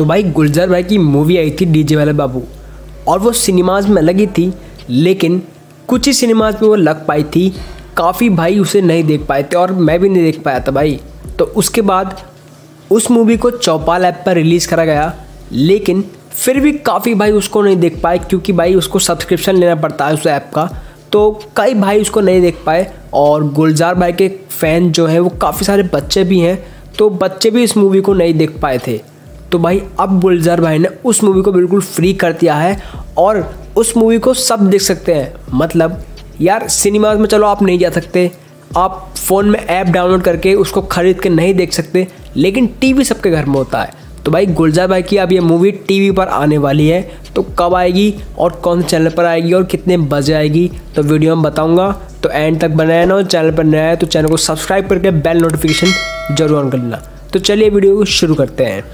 तो भाई गुलजार भाई की मूवी आई थी डीजे वाले बाबू। और वो सिनेमाज में लगी थी, लेकिन कुछ ही सिनेमाज में वो लग पाई थी। काफ़ी भाई उसे नहीं देख पाए थे और मैं भी नहीं देख पाया था भाई। तो उसके बाद उस मूवी को चौपाल ऐप पर रिलीज़ करा गया, लेकिन फिर भी काफ़ी भाई उसको नहीं देख पाए, क्योंकि भाई उसको सब्सक्रिप्शन लेना पड़ता है उस ऐप का। तो कई भाई उसको नहीं देख पाए और गुलजार भाई के फ़ैन जो हैं, वो काफ़ी सारे बच्चे भी हैं तो बच्चे भी इस मूवी को नहीं देख पाए थे। तो भाई, अब गुलजार भाई ने उस मूवी को बिल्कुल फ्री कर दिया है और उस मूवी को सब देख सकते हैं। मतलब यार सिनेमाज में चलो, आप नहीं जा सकते। आप फ़ोन में ऐप डाउनलोड करके उसको ख़रीद के नहीं देख सकते, लेकिन टीवी सबके घर में होता है। तो भाई, गुलजार भाई की अब ये मूवी टीवी पर आने वाली है। तो कब आएगी और कौन से चैनल पर आएगी और कितने बजे आएगी तो वीडियो में बताऊँगा। तो एंड तक बनाया ना चैनल पर नया है तो चैनल को सब्सक्राइब करके बेल नोटिफिकेशन ज़रूर ऑन कर लेना। तो चलिए वीडियो को शुरू करते हैं।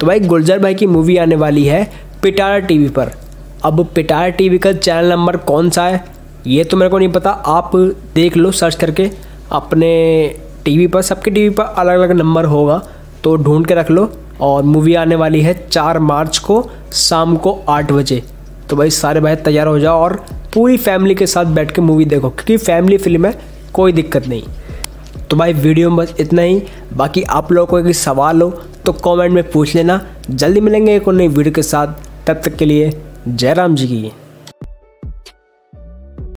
तो भाई गुलजार भाई की मूवी आने वाली है पिटारा टीवी पर। अब पिटारा टीवी का चैनल नंबर कौन सा है, ये तो मेरे को नहीं पता। आप देख लो सर्च करके। अपने टीवी पर, सबके टीवी पर अलग अलग नंबर होगा तो ढूंढ के रख लो। और मूवी आने वाली है चार मार्च को, शाम को आठ बजे। तो भाई सारे भाई तैयार हो जाओ और पूरी फैमिली के साथ बैठ के मूवी देखो, क्योंकि फैमिली फ़िल्म है, कोई दिक्कत नहीं। तो भाई वीडियो में बस इतना ही। बाकी आप लोगों को कोई सवाल हो तो कमेंट में पूछ लेना। जल्दी मिलेंगे एक और नई वीडियो के साथ। तब तक के लिए जय राम जी की।